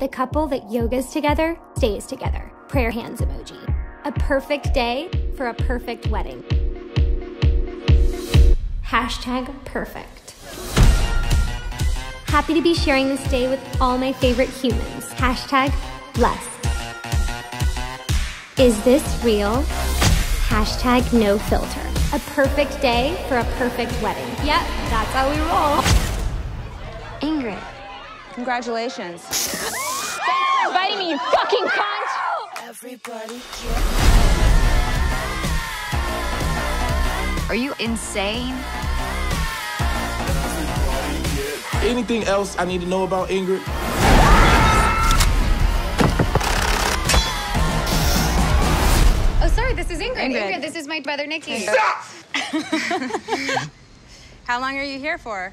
The couple that yogas together stays together. Prayer hands emoji. A perfect day for a perfect wedding. Hashtag perfect. Happy to be sharing this day with all my favorite humans. Hashtag blessed. Is this real? Hashtag no filter. A perfect day for a perfect wedding. Yep, that's how we roll. Ingrid. Congratulations. Everybody Are you insane? Anything else I need to know about Ingrid? Oh, sorry, this is Ingrid. Ingrid. Ingrid, this is my brother Nikki. How long are you here for?